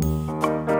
Música